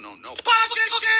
no, no, no.